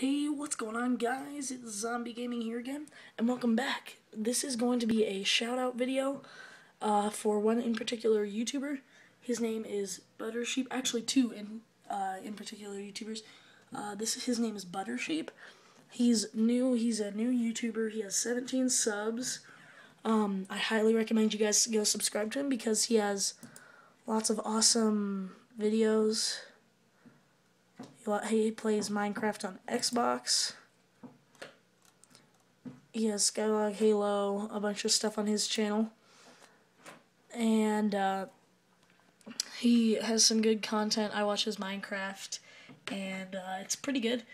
Hey, what's going on guys? It's Zombi Gaming here again, and welcome back. This is going to be a shout-out video uh, for one in particular YouTuber. His name is Budder Sheep, actually two in, uh, in particular YouTubers. Uh, this His name is Budder Sheep. He's new, he's a new YouTuber, he has 17 subs. Um, I highly recommend you guys go subscribe to him because he has lots of awesome videos he plays Minecraft on Xbox. He has Skylog, Halo, a bunch of stuff on his channel. And uh, he has some good content. I watch his Minecraft, and uh, it's pretty good,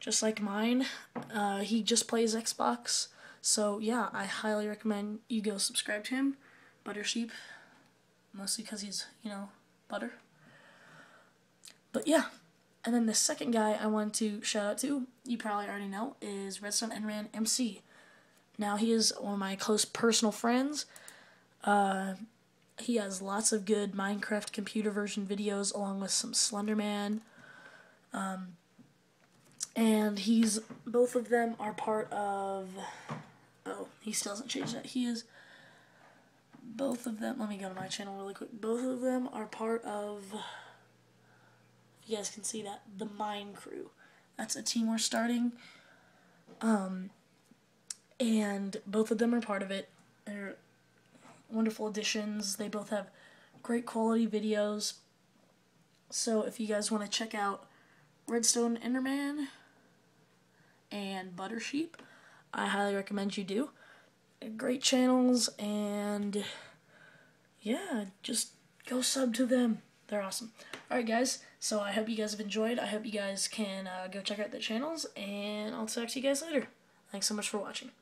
just like mine. Uh, he just plays Xbox. So, yeah, I highly recommend you go subscribe to him. Budder Sheep. Mostly because he's, you know, butter. But, yeah. And then the second guy I want to shout out to, you probably already know, is Redstone Enderman MC. Now he is one of my close personal friends. Uh, he has lots of good Minecraft computer version videos along with some Slenderman. Um, and he's both of them are part of oh he still hasn't changed that he is both of them let me go to my channel really quick both of them are part of you guys can see that the Mine Crew. That's a team we're starting. Um, and both of them are part of it. They're wonderful additions. They both have great quality videos. So if you guys want to check out Redstone Enderman and Budder Sheep, I highly recommend you do. Great channels and yeah, just go sub to them. They're awesome. Alright guys, so I hope you guys have enjoyed. I hope you guys can uh, go check out the channels, and I'll talk to you guys later. Thanks so much for watching.